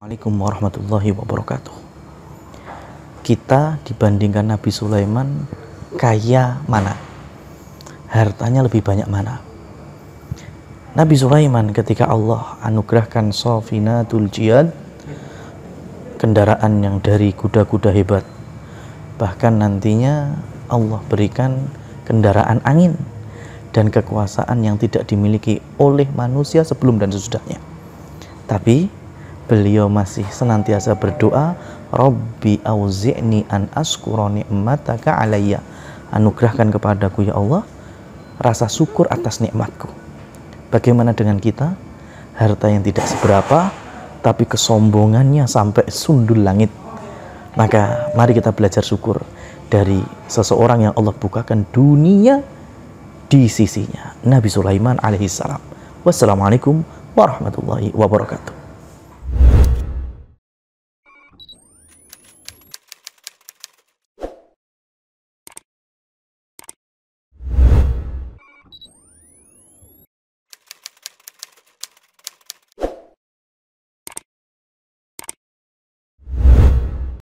Assalamualaikum warahmatullahi wabarakatuh. Kita dibandingkan Nabi Sulaiman kaya mana? Hartanya lebih banyak mana? Nabi Sulaiman ketika Allah anugerahkan Sofinatul Jihad kendaraan yang dari kuda-kuda hebat bahkan nantinya Allah berikan kendaraan angin dan kekuasaan yang tidak dimiliki oleh manusia sebelum dan sesudahnya tapi beliau masih senantiasa berdoa Rabbi auzi'ni an askura ni'mataka alayya anugerahkan kepadaku ya Allah rasa syukur atas nikmatku Bagaimana dengan kita? Harta yang tidak seberapa, tapi kesombongannya sampai sundul langit. Maka mari kita belajar syukur dari seseorang yang Allah bukakan dunia di sisinya. Nabi Sulaiman alaihissalam. Wassalamualaikum warahmatullahi wabarakatuh.